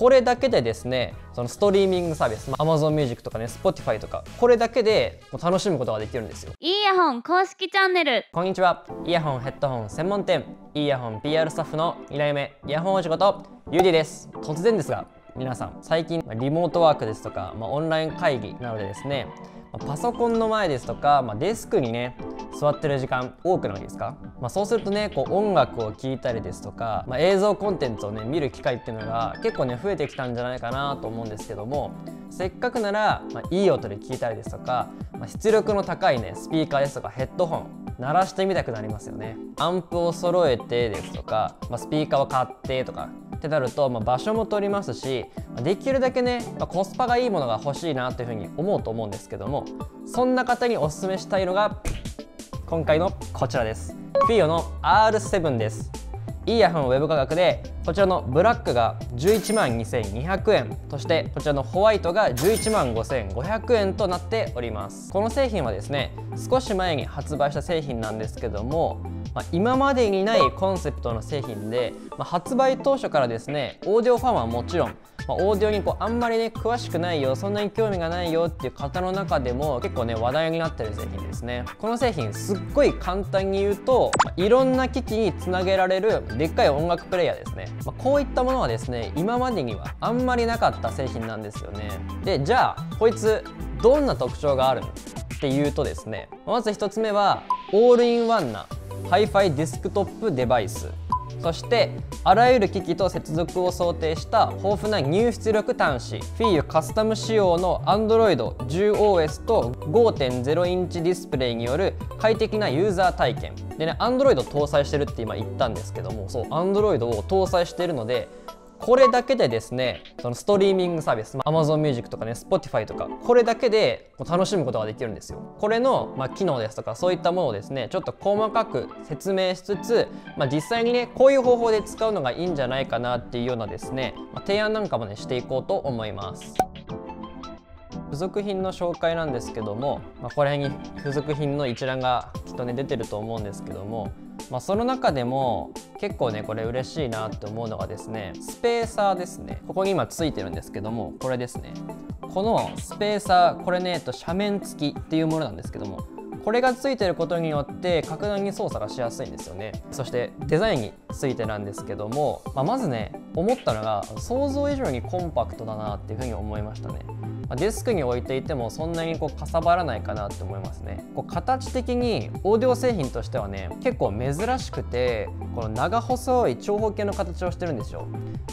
これだけでですねそのストリーミングサービス、まあ、Amazon Music とかね Spotify とかこれだけでもう楽しむことができるんですよ。イヤホン公式チャンネル。こんにちは。イヤホンヘッドホン専門店イヤホン PR スタッフの2代目イヤホンお仕事ゆうりです。突然ですが皆さん最近リモートワークですとか、まあ、オンライン会議などでですねパソコンの前ですとか、まあ、デスクにね座ってる時間多くないですか、まあ、そうするとねこう音楽を聴いたりですとか、まあ、映像コンテンツをね見る機会っていうのが結構ね増えてきたんじゃないかなと思うんですけどもせっかくなら、まあ、いい音で聴いたりですとか、ま、出力の高いねスピーカーですとかヘッドホン鳴らしてみたくなりますよね。アンプを揃えてですとか、まあ、スピーカーを買ってとかってなると、まあ、場所も取りますしできるだけね、まあ、コスパがいいものが欲しいなというふうに思うと思うんですけどもそんな方におすすめしたいのが今回のこちらです。フィオの R7 です。イヤホンウェブ価格でこちらのブラックが11万2200円そしてこちらのホワイトが11万5500円となっております。この製品はですね少し前に発売した製品なんですけどもまあ、今までにないコンセプトの製品で、まあ、発売当初からですねオーディオファンはもちろん、まあ、オーディオにこうあんまりね詳しくないよそんなに興味がないよっていう方の中でも結構ね話題になってる製品ですね。この製品すっごい簡単に言うと、まあ、いろんな機器につなげられるでっかい音楽プレイヤーですね、まあ、こういったものはですね今までにはあんまりなかった製品なんですよね。でじゃあこいつどんな特徴があるの？っていうとですねまず1つ目はオールインワンな Hi-Fi デスクトップデバイスそしてあらゆる機器と接続を想定した豊富な入出力端子。フィーユカスタム仕様の Android10OS と5.0インチディスプレイによる快適なユーザー体験。でね Android 搭載してるって今言ったんですけどもそう Android を搭載してるのでこれだけでですねそのストリーミングサービス Amazon Music とかね Spotify とかこれだけで楽しむことができるんですよ。これの、まあ、機能ですとかそういったものをですねちょっと細かく説明しつつ、まあ、実際にねこういう方法で使うのがいいんじゃないかなっていうようなですね、まあ、提案なんかもねしていこうと思います。付属品の紹介なんですけども、まあ、これに付属品の一覧がきっとね出てると思うんですけどもまあ、その中でも結構ねこれ嬉しいなって思うのがですねスペーサーですね。ここに今ついてるんですけどもこれですね。このスペーサーこれね、えっと、斜面付きっていうものなんですけどもこれがついてることによって格段に操作がしやすいんですよね。そしてデザインについてなんですけども、まあ、まずね思ったのが想像以上にコンパクトだなっていうふうに思いましたね。まデスクに置いていてもそんなにこうかさばらないかなって思いますね。こう形的にオーディオ製品としてはね結構珍しくてこの長細い長方形の形をしてるんですよ。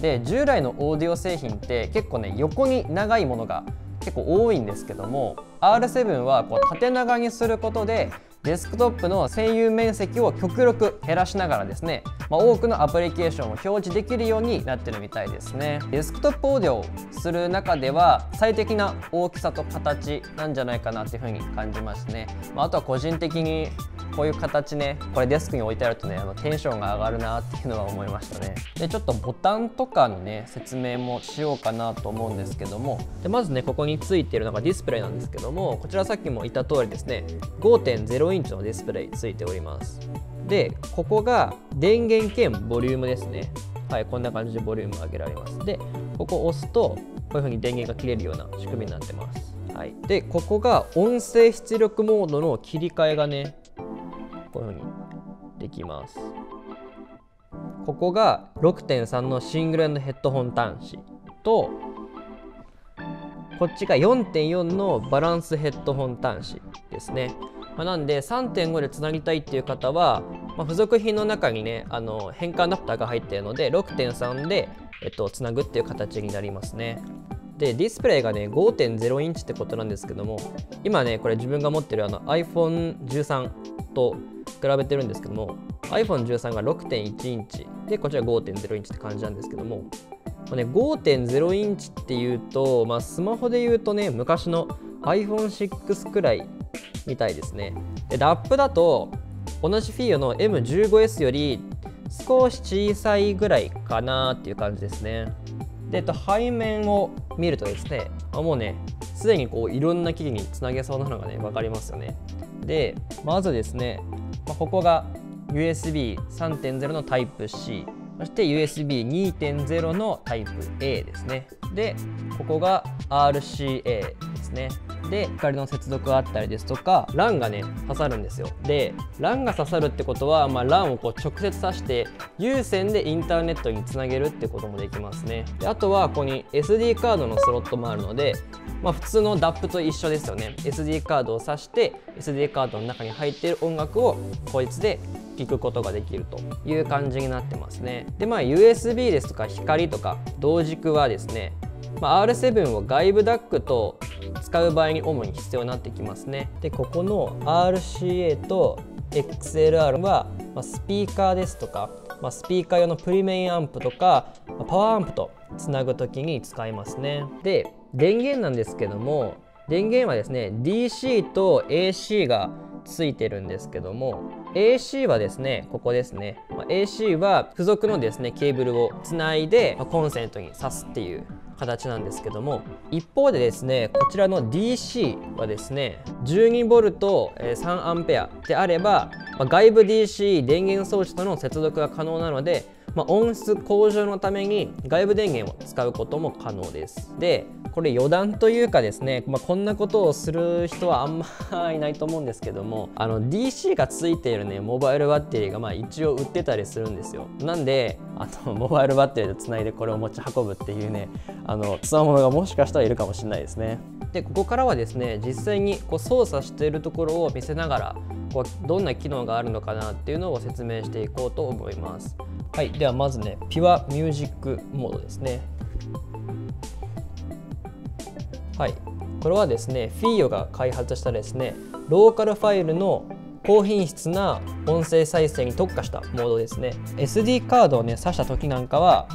で従来のオーディオ製品って結構ね横に長いものが結構多いんですけども R7 はこう縦長にすることでデスクトップの占有面積を極力減らしながらですね、まあ、多くのアプリケーションを表示できるようになってるみたいですね。デスクトップオーディオをする中では最適な大きさと形なんじゃないかなっていうふうに感じますね、まあ、あとは個人的にこういう形ねこれデスクに置いてあるとねあのテンションが上がるなっていうのは思いましたね。でちょっとボタンとかのね説明もしようかなと思うんですけども。でまずねここについてるのがディスプレイなんですけどもこちらさっきも言った通りですね5.0インチのディスプレイついております。でここが電源兼ボリュームですね。はいこんな感じでボリューム上げられます。でここを押すとこういう風に電源が切れるような仕組みになってます。はい、でここが音声出力モードの切り替えがねこういうふうにできます。ここが6.3のシングルのヘッドホン端子とこっちが4.4のバランスヘッドホン端子ですね、まあ、なんで3.5でつなぎたいっていう方は、まあ、付属品の中にねあの変換アダプターが入っているので6.3で、えっと、つなぐっていう形になりますね。でディスプレイがね5.0インチってことなんですけども今ねこれ自分が持ってるあの iPhone13 と比べてるんですけども iPhone13 が6.1インチ。でこちら5.0インチって感じなんですけども、まあね、5.0インチっていうと、まあ、スマホで言うとね昔の iPhone6 くらいみたいですね。でラップだと同じフィーヨの M15S より少し小さいぐらいかなっていう感じですね。で、えっと、背面を見るとですね、あ、もうねすでにこういろんな機器につなげそうなのがね分かりますよね。でまずですね、まあ、ここが USB3.0 の Type-C そして USB2.0 のタイプ A ですね。でここが RCA ですね。で光の接続があったりですとか LAN がね刺さるんですよ。で LAN が刺さるってことは、まあ、LAN をこう直接挿して有線でインターネットにつなげるってこともできますね。であとはここに SD カードのスロットもあるので、まあ、普通の DAP と一緒ですよね。SD カードを挿して SD カードの中に入っている音楽をこいつで聞くことができるという感じになってますね。でまあ USB ですとか光とか同軸はですねまあ、R7 を外部 DAC と使う場合に主に必要になってきますね。でここの RCA と XLR は、ま、スピーカーですとか、ま、スピーカー用のプリメインアンプとか、ま、パワーアンプとつなぐ時に使いますね。で電源なんですけども電源はですね DC と AC がついてるんですけども AC はですねここですね、ま、AC は付属のですねケーブルをつないで、ま、コンセントに挿すっていう形なんですけども一方でですねこちらの DC はですね 12V3A であれば、ま、外部 DC 電源装置との接続が可能なのでまあ、音質向上のために外部電源を使うことも可能です。でこれ余談というかですね、まあ、こんなことをする人はあんまいないと思うんですけどもあの DC がついているねモバイルバッテリーがまあ一応売ってたりするんですよ。なんであとモバイルバッテリーでつないでこれを持ち運ぶっていうねあのつわものがもしかしたらいるかもしれないですね。でここからはですね実際にこう操作しているところを見せながらこうどんな機能があるのかなっていうのを説明していこうと思います。はいではまずねピュアミュージックモードですね。はいこれはですねフィーヨが開発したですねローカルファイルの高品質な音声再生に特化したモードですね。SD カードをね挿した時なんかは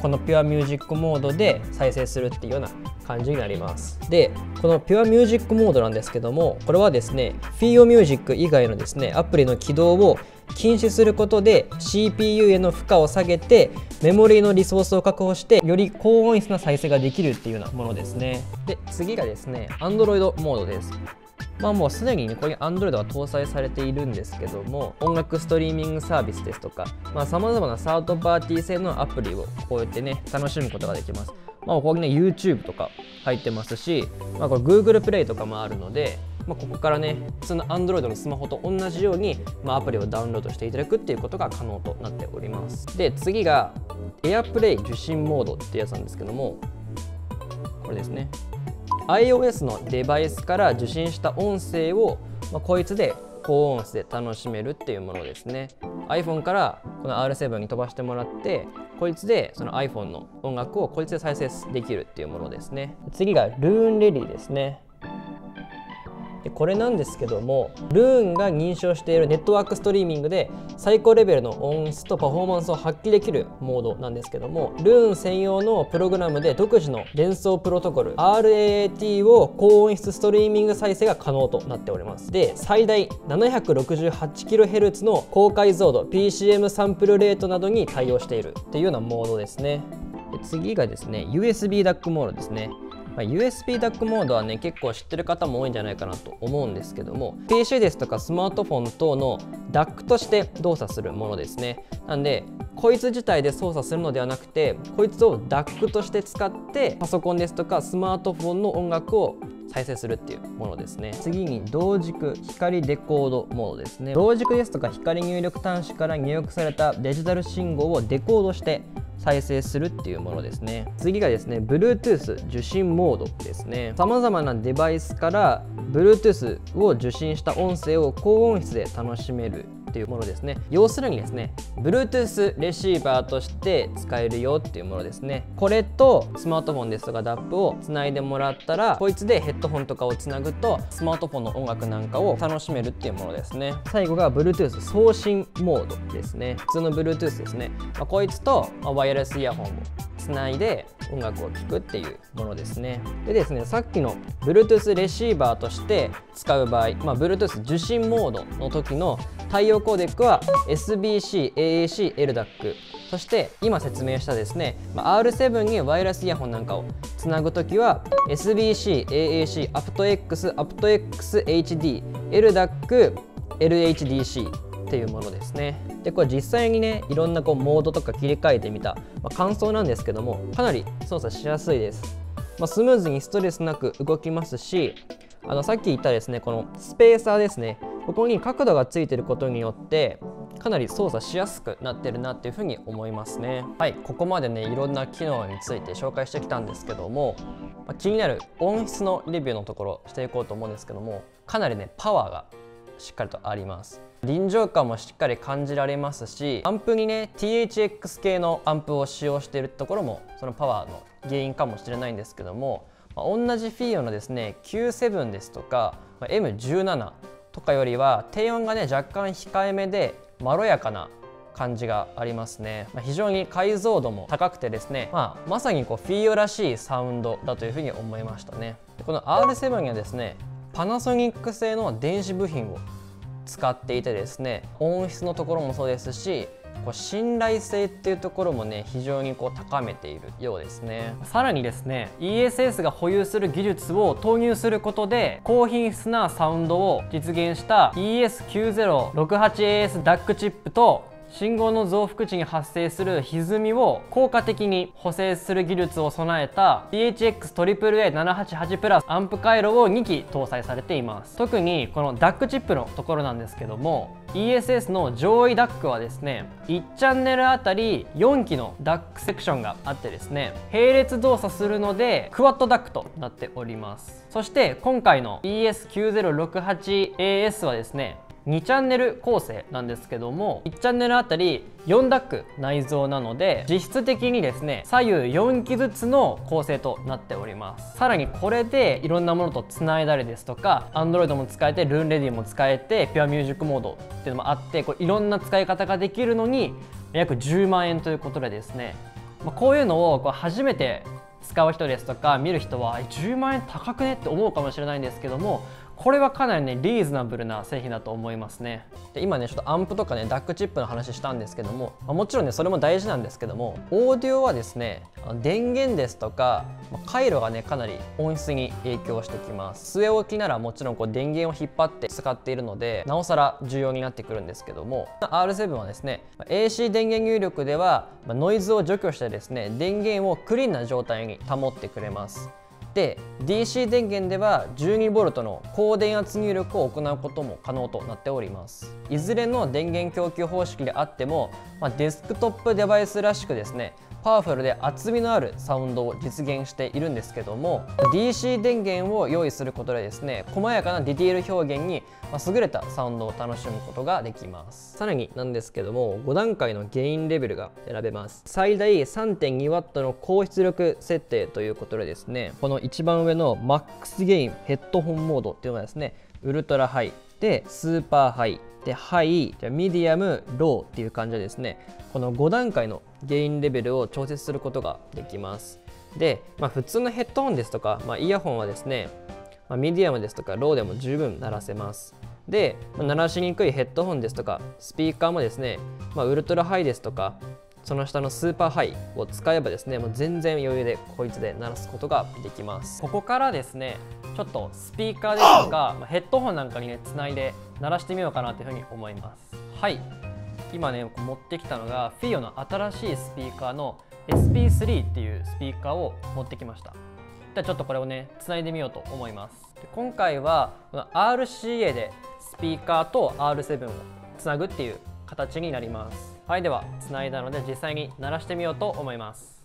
このピュアミュージックモードで再生するっていうような感じになります。でこのピュアミュージックモードなんですけどもこれはですねフィーオミュージック以外のですねアプリの起動を禁止することで CPU への負荷を下げてメモリーのリソースを確保してより高音質な再生ができるっていうようなものですねで次がですね Android モードですまあもうすでにね、ここに Android は搭載されているんですけども、音楽ストリーミングサービスですとか、まあ様々なサードパーティー製のアプリをこうやってね、楽しむことができます。まあここにね、YouTube とか入ってますし、まあこれ Google プレイとかもあるので、まあ、ここからね普通の Android のスマホと同じように、まあ、アプリをダウンロードしていただくっていうことが可能となっております。で次が AirPlay 受信モードってやつなんですけどもこれですね。iOS のデバイスから受信した音声を、まあ、こいつで高音質で楽しめるっていうものですね。iPhone からこの R7 に飛ばしてもらってこいつでその iPhone の音楽をこいつで再生できるっていうものですね。次が Roon Ready ですね。でこれなんですけども Roon が認証しているネットワークストリーミングで最高レベルの音質とパフォーマンスを発揮できるモードなんですけども Roon 専用のプログラムで独自の伝送プロトコル RAAT を高音質ストリーミング再生が可能となっております。で最大 768kHz の高解像度 PCM サンプルレートなどに対応しているっていうようなモードですね。で次がですね USB DAC モードですね。ま、USB ダックモードはね結構知ってる方も多いんじゃないかなと思うんですけども PC ですとかスマートフォン等のダックとして動作するものですね。なんでこいつ自体で操作するのではなくてこいつを DAC として使ってパソコンですとかスマートフォンの音楽を再生するっていうものですね。次に同軸光デコードモードですね。同軸ですとか光入力端子から入力されたデジタル信号をデコードして再生するっていうものですね。次がですね Bluetooth 受信モードですね。さまざまなデバイスから Bluetooth を受信した音声を高音質で楽しめるっていうものですね。要するにですね Bluetooth レシーバーとして使えるよっていうものですね。これとスマートフォンですとか DAP をつないでもらったらこいつでヘッドホンとかをつなぐとスマートフォンの音楽なんかを楽しめるっていうものですね。最後が Bluetooth 送信モードですね。普通の Bluetooth ですね、まあ、こいつとワイヤレスイヤホンをつないで音楽を聴くっていうものですね。でですねさっきの Bluetooth レシーバーとして使う場合、まあ、Bluetooth 受信モードの時の対応コーデックは SBC、AAC、LDAC そして今説明したですねま R7 にワイヤレスイヤホンなんかをつなぐときは SBC、AAC、aptX、aptX HD、LDAC、LHDC っていうものですね。でこれ実際にねいろんなこうモードとか切り替えてみた、まあ、感想なんですけどもかなり操作しやすいです、まあ、スムーズにストレスなく動きますしあのさっき言ったですねこのスペーサーですね。ここに角度がついてることによってかなり操作しやすくなってるなっていうふうに思いますね。はいここまでねいろんな機能について紹介してきたんですけども、まあ、気になる音質のレビューのところしていこうと思うんですけどもかなりねパワーがしっかりとあります。臨場感もしっかり感じられますしアンプにね THX 系のアンプを使用しているところもそのパワーの原因かもしれないんですけども、まあ、同じフィーオのですね Q7 ですとか、まあ、M17 とかよりは低音がね若干控えめでまろやかな感じがありますね、まあ、非常に解像度も高くてですね、まあ、まさにこうフィーオらしいサウンドだというふうに思いましたね。この R7 にはですねパナソニック製の電子部品を使っていてですね音質のところもそうですしこう信頼性っていうところもね非常にこう高めているようですね。さらにですね ESS が保有する技術を投入することで高品質なサウンドを実現した ES9068AS ダックチップと信号の増幅値に発生する歪みを効果的に補正する技術を備えた PHX-AAA788 プラスアンプ回路を2機搭載されています。特にこの DAC チップのところなんですけども ESS の上位 DAC はですね1チャンネルあたり4機の DAC セクションがあってですね並列動作するのでクワッド DAC となっております。そして今回の ES9068AS はですね2チャンネル構成なんですけども1チャンネルあたり4ダック内蔵なので実質的にですね左右4機ずつの構成となっております。さらにこれでいろんなものとつないだりですとか Android も使えてルーンレディも使えてピュアミュージックモードっていうのもあってこういろんな使い方ができるのに約10万円ということでですね、まあ、こういうのをこう初めて使う人ですとか見る人は10万円高くねって思うかもしれないんですけどもこれはかなりねリーズナブルな製品だと思いますね。で今ねちょっとアンプとかねダックチップの話したんですけども、まあ、もちろんねそれも大事なんですけどもオーディオはですね電源ですとかま回路がねかなり音質に影響してきます。据え置きならもちろんこう電源を引っ張って使っているのでなおさら重要になってくるんですけども R7 はですね AC 電源入力ではノイズを除去してですね電源をクリーンな状態に保ってくれます。で DC 電源では 12V の高電圧入力を行うことも可能となっております。いずれの電源供給方式であっても、まあ、デスクトップデバイスらしくですねパワフルで厚みのあるサウンドを実現しているんですけども DC 電源を用意することでですね細やかなディティール表現に優れたサウンドを楽しむことができます。さらになんですけども5段階のゲインレベルが選べます。最大 3.2W の高出力設定ということでですねこの一番上の MAX ゲインヘッドホンモードっていうのがですねウルトラハイでスーパーハイでハイじゃミディアムローっていう感じでですねこの5段階のゲインレベルを調節することができます。で、まあ、普通のヘッドホンですとか、まあ、イヤホンはですね、まあ、ミディアムですとかローでも十分鳴らせます。で、まあ、鳴らしにくいヘッドホンですとかスピーカーもですね、まあ、ウルトラハイですとかその下のスーパーハイを使えばですねもう全然余裕でこいつで鳴らすことができます。ここからですねちょっとスピーカーですとか、まあ、ヘッドホンなんかにねつないで鳴らしてみようかなというふうに思います。はい。今ね持ってきたのがフィオの新しいスピーカーの SP3 っていうスピーカーを持ってきました。じゃあちょっとこれをねつないでみようと思います。で今回はこの RCA でスピーカーと R7 をつなぐっていう形になります。はいではつないだので実際に鳴らしてみようと思います。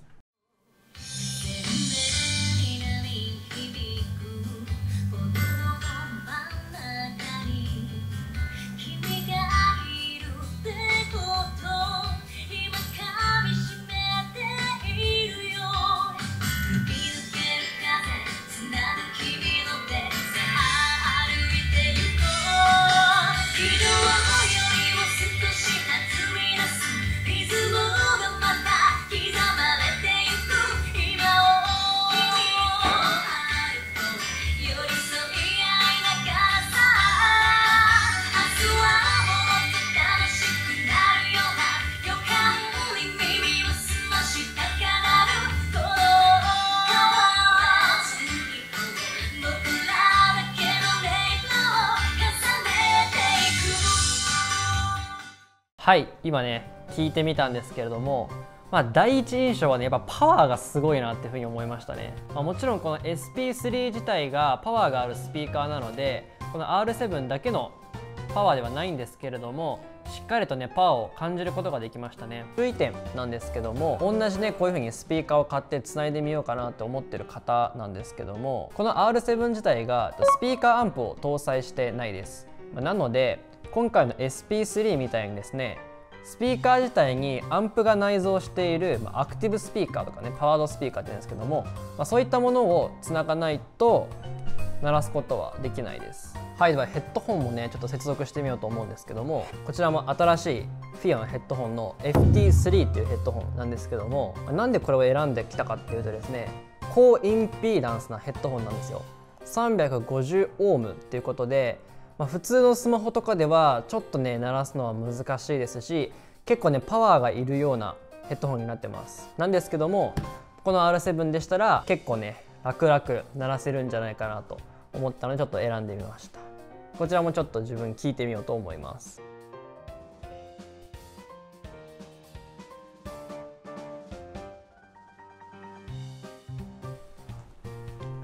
はい今ね聞いてみたんですけれどもまあ、第一印象はねやっぱパワーがすごいなっていうふうに思いましたね、まあ、もちろんこの SP3 自体がパワーがあるスピーカーなのでこの R7 だけのパワーではないんですけれどもしっかりとねパワーを感じることができましたね。注意点なんですけども同じねこういう風にスピーカーを買ってつないでみようかなって思ってる方なんですけどもこの R7 自体がスピーカーアンプを搭載してないです。なので今回の SP3 みたいにですねスピーカー自体にアンプが内蔵している、ま、アクティブスピーカーとかねパワードスピーカーって言うんですけども、まあ、そういったものをつながないと鳴らすことはできないです。はいではヘッドホンもねちょっと接続してみようと思うんですけどもこちらも新しいフィアのヘッドホンの FT3 っていうヘッドホンなんですけどもなんでこれを選んできたかっていうとですね高インピーダンスなヘッドホンなんですよ。350オームっていうことで、まあ、普通のスマホとかではちょっとね鳴らすのは難しいですし結構ねパワーがいるようなヘッドホンになってます。なんですけどもこの R7 でしたら結構ね楽々鳴らせるんじゃないかなと思ったのでちょっと選んでみました。こちらもちょっと自分聞いてみようと思います。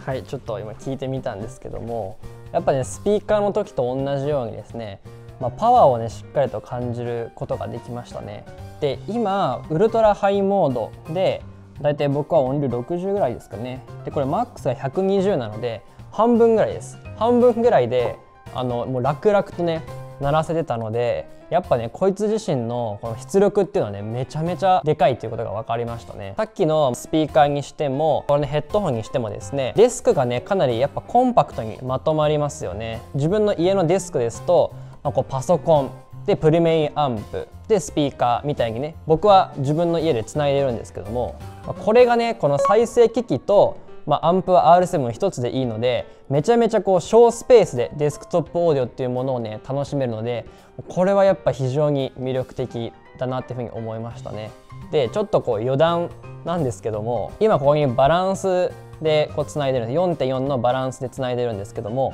はいちょっと今聞いてみたんですけどもやっぱねスピーカーの時と同じようにですね、まあ、パワーをねしっかりと感じることができましたね。で今ウルトラハイモードでだいたい僕は音量60ぐらいですかね。でこれマックスが120なので半分ぐらいです。半分ぐらいであのもう楽々とね鳴らせてたのでやっぱねこいつ自身のこの出力っていうのはねめちゃめちゃでかいっていうことが分かりましたね。さっきのスピーカーにしてもこれねヘッドホンにしてもですねデスクがねかなりやっぱコンパクトにまとまりますよね。自分の家のデスクですと、まあ、こうパソコンでプリメインアンプでスピーカーみたいにね僕は自分の家でつないでるんですけどもこれがねこの再生機器とまあ、アンプは R7 一つでいいのでめちゃめちゃこう小スペースでデスクトップオーディオっていうものをね楽しめるのでこれはやっぱ非常に魅力的だなっていうふうに思いましたね。でちょっとこう余談なんですけども今ここにバランスでこうつないでるんです。4.4のバランスでつないでるんですけども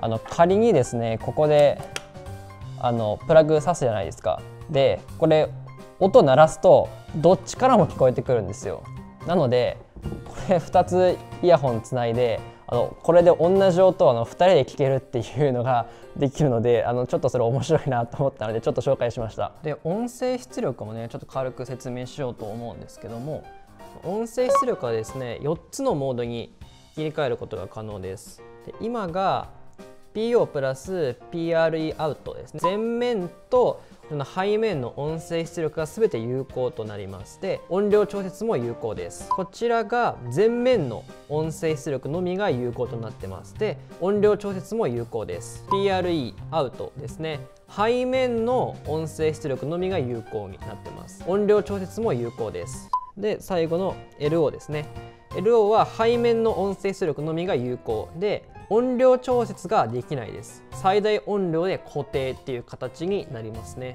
あの仮にですねここであのプラグ挿すじゃないですか。でこれ音鳴らすとどっちからも聞こえてくるんですよ。なのでれ2つイヤホンつないであのこれで同じ音をあの2人で聴けるっていうのができるのであのちょっとそれ面白いなと思ったのでちょっと紹介しました。で音声出力もねちょっと軽く説明しようと思うんですけども音声出力はですね4つのモードに切り替えることが可能です。で今が PO プラス PRE アウトですね。前面とその背面の音声出力が全て有効となりますで音量調節も有効です。こちらが前面の音声出力のみが有効となってますで音量調節も有効です。PRE アウトですね。背面の音声出力のみが有効になってます。音量調節も有効です。で最後の LO ですね。LO は背面の音声出力のみが有効で音量調節ができないです。最大音量で固定っていう形になりますね。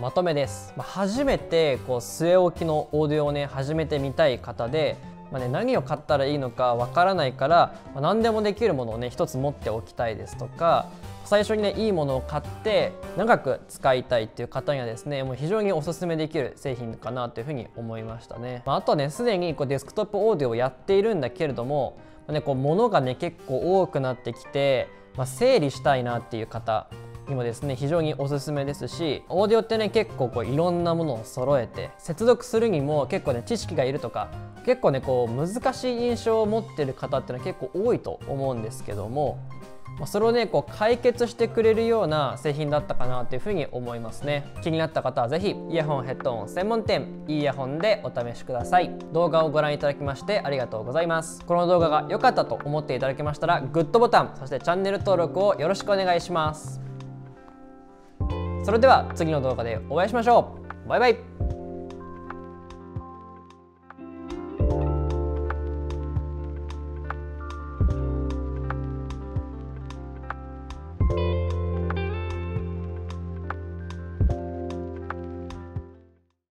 まとめです、まあ、初めてこう据え置きのオーディオをね始めてみたい方で、まあね、何を買ったらいいのかわからないから、まあ、何でもできるものをね一つ持っておきたいですとか最初にねいいものを買って長く使いたいっていう方にはですねもう非常におすすめできる製品かなというふうに思いましたね、まあ、あとはねすでにこうデスクトップオーディオをやっているんだけれどもね、こう物がね結構多くなってきて、まあ、整理したいなっていう方にもですね非常におすすめですしオーディオってね結構こういろんなものを揃えて接続するにも結構ね知識がいるとか結構ねこう難しい印象を持ってる方っていうのは結構多いと思うんですけどもまそれをねこう解決してくれるような製品だったかなというふうに思いますね。気になった方は是非イヤホンヘッドホン専門店イヤホンでお試しください。動画をご覧いただきましてありがとうございます。この動画が良かったと思っていただけましたらグッドボタンそしてチャンネル登録をよろしくお願いします。それでは次の動画でお会いしましょう。バイバイ。